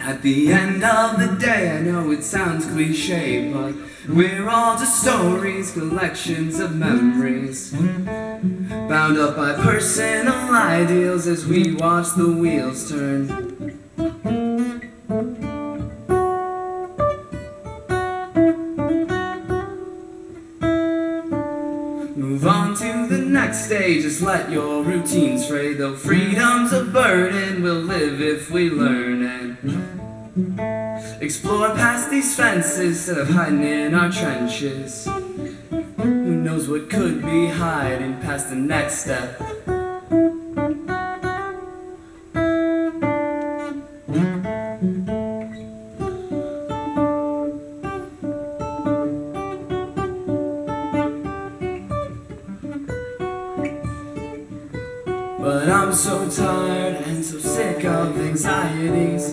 At the end of the day, I know it sounds cliche, but we're all just stories, collections of memories. Bound up by personal ideals as we watch the wheels turn. On to the next stage, just let your routines fray. Though freedom's a burden, we'll live if we learn and explore past these fences instead of hiding in our trenches. Who knows what could be hiding past the next step? But I'm so tired and so sick of anxieties.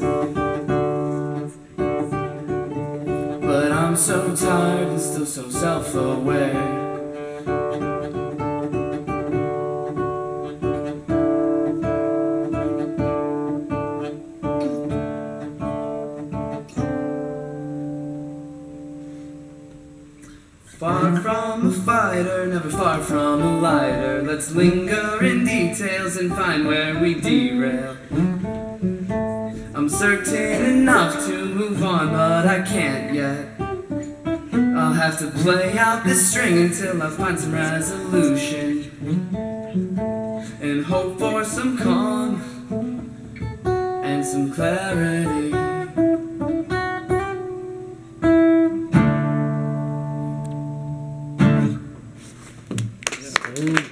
But I'm so tired and still so self Far from a fighter, never far from a lighter. Let's linger in details and find where we derail. I'm certain enough to move on, but I can't yet. I'll have to play out this string until I find some resolution and hope for some calm and some clarity. Ooh.